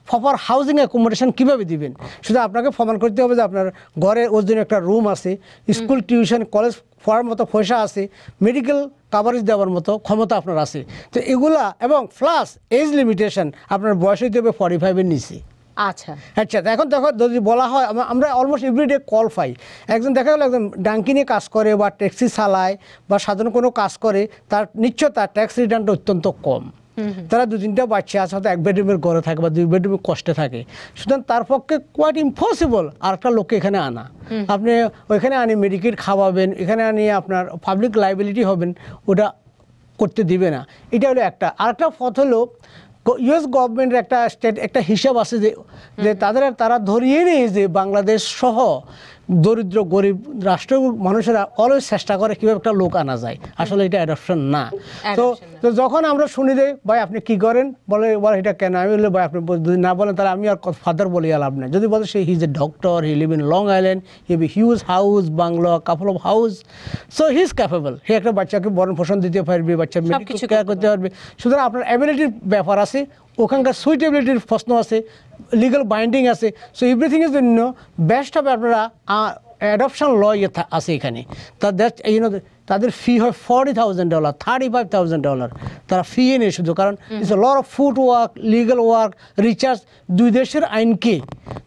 প্রপার হাউজিং অ্যাকোমোডেশন কীভাবে দিবেন? শুধু আপনাকে প্রমাণ করতে হবে যে আপনার ঘরে ওর জন্য একটা রুম আছে স্কুল টিউশন কলেজ পড়ার মতো পয়সা আছে মেডিকেল কাভারেজ দেওয়ার মতো ক্ষমতা আপনার আছে। তো এগুলা এবং প্লাস এজ লিমিটেশন আপনার বয়স হইতে হবে ফর্টি ফাইভের নিচে। আচ্ছা। আচ্ছা এখন দেখো যদি বলা হয় আমরা অলমোস্ট এভরিডে কল পাই। একজন দেখা গেলো একজন ডাঙ্কি নিয়ে কাজ করে বা ট্যাক্সি চালায় বা সাধারণ কোনো কাজ করে তার নিশ্চয় তার ট্যাক্স রিটার্নটা অত্যন্ত কম। তারা দু তিনটা বাচ্চা আছে হয়তো এক বেডরুমের ঘরে থাকে বা দুই বেডরুমের কষ্টে থাকে। সুতরাং তার পক্ষে কোয়াইট ইম্পসিবল আর একটা লোককে এখানে আনা। আপনি ওইখানে আনি মেডিকেট খাওয়াবেন এখানে আনিয়ে আপনার পাবলিক লাইবিলিটি হবেন ওটা করতে দিবে না। এটা হলো একটা। আরেকটা পথ হলো ইউএস গভর্নমেন্টের একটা স্টেট একটা হিসাব আছে যে যে তাদের তারা ধরিয়ে নেই যে বাংলাদেশ সহ দরিদ্র গরিব রাষ্ট্র মানুষেরা অলওয়েজ চেষ্টা করে কীভাবে একটা লোক আনা যায়। আসলে এটা অ্যাডপশন না। তো তো যখন আমরা শুনি যে ভাই আপনি কি করেন? বলে বলে এটা কেন? আমি বললে ভাই আপনি যদি না বলেন তাহলে আমি আর ফাদার বলি লাভ নাই। যদি বলে সে he is a doctor he live in Long Island he be huge house bungalow couple of house so he is capable সে একটা বাচ্চাকে বরণ পোষণ দিতে পারবে বাচ্চা মেডিকেল কেয়ার করতে পারবে। সুতরাং আপনার অ্যাবিলিটির ব্যাপার আছে। ওখানকার সুইটেবিলিটির প্রশ্ন আছে লিগাল বাইন্ডিং আছে সো এভরিথিং এর জন্য বেস্ট হবে আপনারা অ্যাডপশন ল ইয়ে আছে এখানে। তা দ্যাট ইউনো তাদের ফি হয় forty thousand dollar thirty five thousand dollar তারা ফি এনে শুধু কারণ it's lot of food work legal work recharge দুই দেশের আইনকে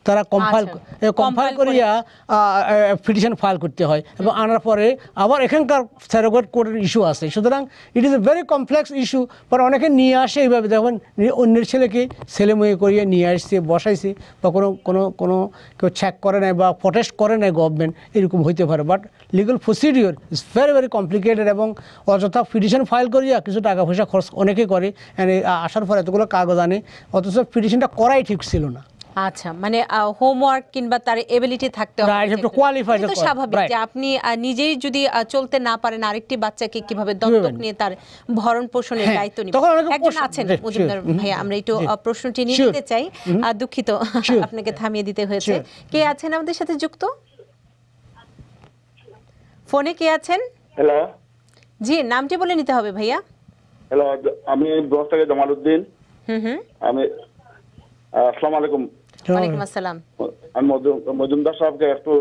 তারা কম্পাইল আচ্ছা, কম্পাইল করিয়া পিটিশন ফাইল করতে হয়। এবং আনার পরে আবার এখানকার স্যারোগেট কোর্টের ইস্যু আছে। সুতরাং it is a very complex issue পর অনেকে নিয়ে আসে এইভাবে। দেখবেন অন্যের ছেলেকে ছেলে মেয়ে করিয়ে নিয়ে আসছে বসাইছে বা কোনো কোনো কোনো কেউ চেক করে নাই বা প্রটেস্ট করে নাই গভর্নমেন্ট এরকম হইতে পারে। But legal procedure is very very complicated এবং অযথা পিটিশন ফাইল করিয়া কিছু টাকা পয়সা খরচ অনেকে করে। আসার পর এতগুলো কাগজ আনে অথচ পিটিশনটা করাই ঠিক ছিল না। আচ্ছা মানে হোমওয়ার্ক কিংবা তার এবিলিটি থাকতে হবে তো স্বাভাবিক যে আপনি নিজেই যদি চলতে না পারেন আরেকটি বাচ্চাকে কীভাবে দত্তক নিয়ে তার ভরণ পোষণের হ্যাঁ, দায়িত্ব নিবেন একজন আছেন মজুমদার ভাইয়া আমরা একটু। প্রশ্নটি নিয়ে নিতে চাই। দুঃখিত আপনাকে থামিয়ে দিতে হয়েছে। কে আছেন আমাদের সাথে যুক্ত? ফোনে কে আছেন? হ্যালো জি নামটি বলে নিতে হবে ভাইয়া। হ্যালো আমি ব্রস থেকে জামাল উদ্দিন। হুম হুম। আমি আসসালামু আলাইকুম। ওয়ালাইকুম আসসালাম। আমি মজু- মজুমদার সাহেবকে একটু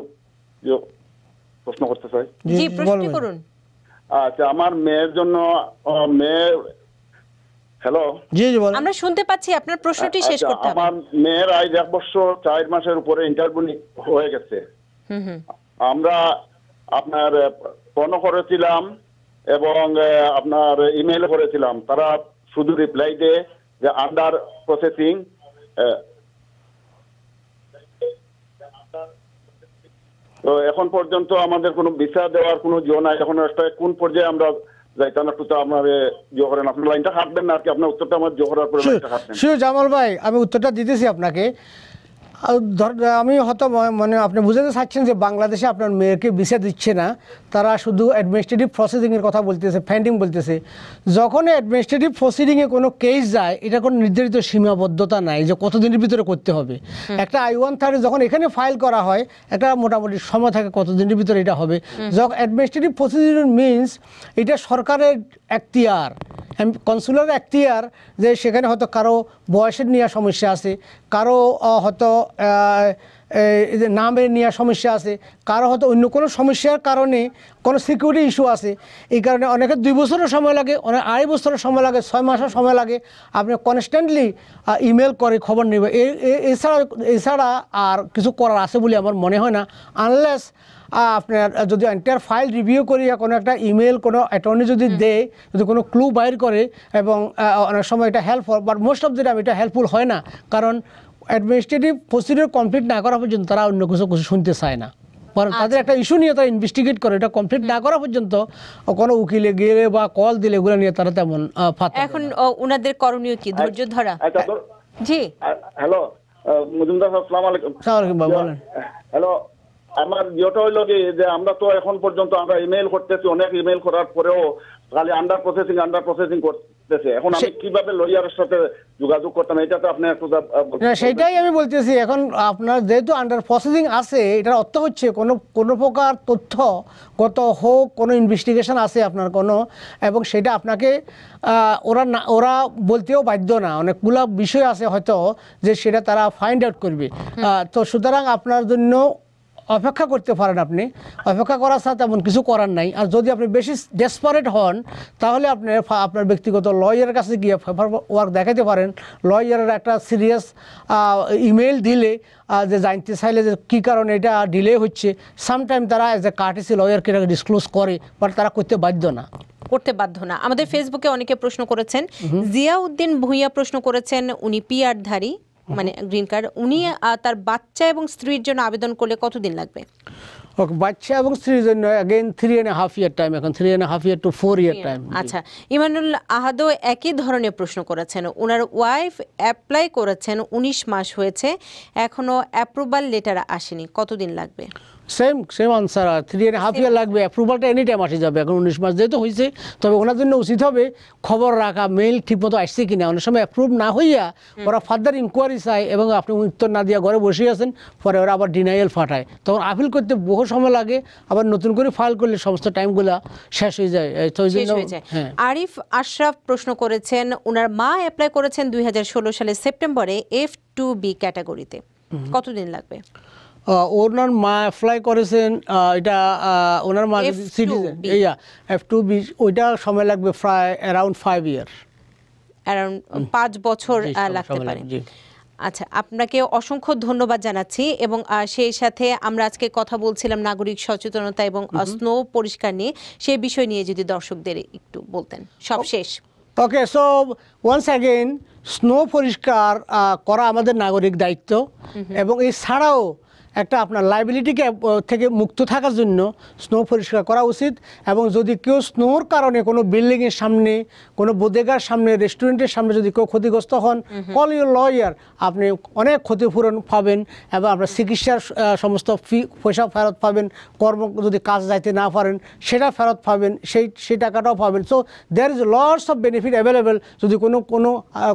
প্রশ্ন করতে চাই। জি, প্রশ্ন করুন। আচ্ছা আমার মেয়ের জন্য মেয়ে হ্যালো জি জি বলেন। আমরা শুনতে পাচ্ছি আপনার প্রশ্নটি শেষ আচ্ছা, করতে হবে। আমার মেয়ের আজ এক বছর চার মাসের উপরে ইন্টারভিউ হয়ে গেছে। হুম হুম। আমরা আপনার ফোন করেছিলাম এবং আপনার ইমেল করেছিলাম। তারা শুধু রিপ্লাই দেয় যে আন্ডার প্রসেসিং তো এখন পর্যন্ত আমাদের কোনো ভিসা দেওয়ার কোনো জিও নাই। এখন কোন পর্যায়ে আমরা যাইতাম একটু তো আমার জিও করেন। আপনার লাইনটা কাটবেন না আর কি। আপনার উত্তরটা আমার জিও করার পরে লাইনটা জামাল ভাই আমি উত্তরটা দিতেছি আপনাকে। আমি হয়তো মানে আপনি বুঝাতে চাচ্ছেন যে বাংলাদেশে আপনার মেয়েকে ভিসা দিচ্ছে না তারা শুধু অ্যাডমিনিস্ট্রেটিভ প্রসেসিংয়ের কথা বলতেছে ফ্যান্ডিং বলতেছে। যখন অ্যাডমিনিস্ট্রেটিভ প্রসিডিংয়ে কোনো কেস যায় এটা কোনো নির্ধারিত সীমাবদ্ধতা নাই যে কতদিনের ভিতরে করতে হবে। একটা আই ওয়ান থার্টি যখন এখানে ফাইল করা হয় একটা মোটামুটি সময় থাকে কতদিনের ভিতরে এটা হবে। যখন অ্যাডমিনিস্ট্রেটিভ প্রসিডিউর মিনস এটা সরকারের এখতিয়ার। কনসুলার এখতিয়ার যে সেখানে হয়তো কারও বয়সের নিয়ে সমস্যা আছে কারও হয়তো নামের নিয়ে সমস্যা আছে কারও হয়তো অন্য কোনো সমস্যার কারণে কোনো সিকিউরিটি ইস্যু আছে এই কারণে অনেকের দুই বছরের সময় লাগে অনেক আড়াই বছরের সময় লাগে ছয় মাসের সময় লাগে আপনি কনস্ট্যান্টলি ইমেল করে খবর নেবে এছাড়া এছাড়া আর কিছু করার আছে বলে আমার মনে হয় না আনলেস আপনার যদি এন্টায়ার ফাইল রিভিউ করিয়া কোনো একটা ইমেল কোনো অ্যাটর্নি যদি দেয় যদি কোনো ক্লু বাইর করে এবং অনেক সময় এটা helpful but most of the time এটা হেল্পফুল হয় না কারণ অ্যাডমিনিস্ট্রেটিভ প্রসিডিওর কমপ্লিট না করা পর্যন্ত তারা অন্য কিছু কিছু শুনতে চায় না। কারণ তাদের একটা ইস্যু নিয়ে তারা ইনভেস্টিগেট করে এটা কমপ্লিট না করা পর্যন্ত কোনো উকিলে গেলে বা কল দিলে এগুলো নিয়ে তারা তেমন এখন না। ও, উনাদের করণীয় কি? ধৈর্য ধরা? আচ্ছা জি। হ্যালো মজুমদার আসসালামু আলাইকুম। আসসালামু আলাইকুম বাবা, বলেন। হ্যালো আমার ইয়েটা হইল কি যে আমরা তো এখন পর্যন্ত আমরা ইমেল করতেছি অনেক ইমেল করার পরেও খালি আন্ডার প্রসেসিং আন্ডার প্রসেসিং করতেছে এখন আমি কীভাবে লয়ারের সাথে যোগাযোগ করতাম এটা তো আপনি একটু না সেইটাই আমি বলতেছি এখন আপনার যেহেতু আন্ডার প্রসেসিং আছে এটার অর্থ হচ্ছে কোনো কোনো প্রকার তথ্য কত হোক কোনো ইনভেস্টিগেশন আছে আপনার কোনো এবং সেটা আপনাকে ওরা না ওরা বলতেও বাধ্য না। অনেকগুলো বিষয় আছে হয়তো যে সেটা তারা ফাইন্ড আউট করবে। তো সুতরাং আপনার জন্য অপেক্ষা করতে পারেন আপনি। অপেক্ষা করার সাথে তেমন কিছু করার নাই। আর যদি আপনি বেশি ডেসপারেট হন তাহলে আপনি আপনার ব্যক্তিগত লয়ারের কাছে গিয়ে পেপার ওয়ার্ক দেখাতে পারেন। লয়ারের একটা সিরিয়াস ইমেল দিলে যে জানতে চাইলে যে কী কারণে এটা ডিলে হচ্ছে। সামটাইম তারা এজ এ কার্টিসি লয়ারকে ডিসক্লোজ করে বাট তারা করতে বাধ্য না। করতে বাধ্য না। আমাদের ফেসবুকে অনেকে প্রশ্ন করেছেন জিয়াউদ্দিন ভুঁইয়া প্রশ্ন করেছেন উনি পিআর ধারী। মানে গ্রিন কার্ড উনি তার বাচ্চা এবং স্ত্রীর জন্য আবেদন করলে কতদিন লাগবে? ওকে বাচ্চা এবং স্ত্রীর জন্য again three and half year time এখন three and half year two four year time আচ্ছা ইমানুল আহাদও একই ধরনের প্রশ্ন করেছেন। ওনার ওয়াইফ অ্যাপ্লাই করেছেন উনিশ মাস হয়েছে এখনও অ্যাপ্রুভাল লেটার আসেনি কতদিন লাগবে? সেম সেম আনসার আর থ্রি অ্যান্ড হাফ ইয়ার লাগবে। অ্যাপ্রুভালটা এনি টাইম আসে যাবে। এখন উনিশ মাস যেহেতু হয়েছে তবে ওনার জন্য উচিত হবে খবর রাখা মেইল ঠিকমতো আসছে কিনা। অনেক সময় অ্যাপ্রুভ না হইয়া ওরা ফার্দার ইনকোয়ারি চায় এবং আপনি উত্তর না দিয়া ঘরে বসে আছেন পরে ওরা আবার ডিনাইল ফাটায় তখন আপিল করতে বহু সময় লাগে আবার নতুন করে ফাইল করলে সমস্ত টাইমগুলো শেষ হয়ে যায়। হয়ে আরিফ আশরাফ প্রশ্ন করেছেন ওনার মা অ্যাপ্লাই করেছেন দুই সালের সেপ্টেম্বরে এফ টু বি ক্যাটাগরিতে কতদিন লাগবে? ওনার মা অ্যাপ্লাই করেছেন এটা ওনার মা F2B সিটিজেন এইয়া এফ টু বি ওইটা সময় লাগবে প্রায় অ্যারাউন্ড ফাইভ ইয়ার অ্যারাউন্ড পাঁচ বছর লাগতে পারে। আচ্ছা আপনাকে অসংখ্য ধন্যবাদ জানাচ্ছি এবং সেই সাথে আমরা আজকে কথা বলছিলাম নাগরিক সচেতনতা এবং স্নো পরিষ্কার নিয়ে। সেই বিষয় নিয়ে যদি দর্শকদের একটু বলতেন। সব শেষ। Okay so once again snow পরিষ্কার করা আমাদের নাগরিক দায়িত্ব এবং এছাড়াও একটা আপনার লাইবিলিটিকে থেকে মুক্ত থাকার জন্য স্নো পরিষ্কার করা উচিত এবং যদি কেউ স্নোর কারণে কোনো বিল্ডিংয়ের সামনে কোনো বোদেগার সামনে রেস্টুরেন্টের সামনে যদি কেউ ক্ষতিগ্রস্ত হন কল ইউর লয়ার আপনি অনেক ক্ষতিপূরণ পাবেন এবং আপনার চিকিৎসার সমস্ত ফি পয়সা ফেরত পাবেন কর্ম যদি কাজ যাইতে না পারেন সেটা ফেরত পাবেন সেই সেই টাকাটাও পাবেন। So there is lots of benefit available যদি কোনো কোনো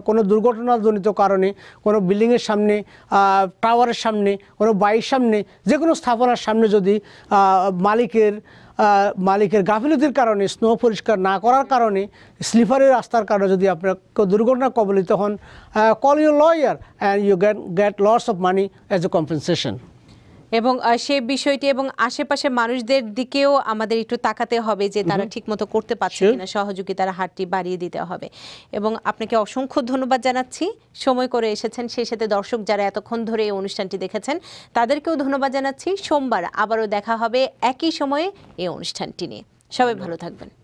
কোনো দুর্ঘটনাজনিত কারণে কোনো বিল্ডিংয়ের সামনে টাওয়ারের সামনে কোনো বাড়ির সামনে যে কোনো স্থাপনার সামনে যদি মালিকের মালিকের গাফিলতির কারণে, স্নো পরিষ্কার না করার কারণে, স্লিপারের রাস্তার কারণে যদি আপনার দুর্ঘটনা কবলিত হন call your lawyer and you can get lots of money as a compensation এবং সে বিষয়টি এবং আশেপাশে মানুষদের দিকেও আমাদের একটু তাকাতে হবে যে তারা ঠিকমতো করতে পারছে. কিনা সহযোগিতার হারটি বাড়িয়ে দিতে হবে। এবং আপনাকে অসংখ্য ধন্যবাদ জানাচ্ছি। সময় করে এসেছেন সেই সাথে দর্শক যারা এতক্ষণ ধরে এই অনুষ্ঠানটি দেখেছেন তাদেরকেও ধন্যবাদ জানাচ্ছি। সোমবার আবারও দেখা হবে একই সময়ে এই অনুষ্ঠানটি নিয়ে। সবাই ভালো থাকবেন।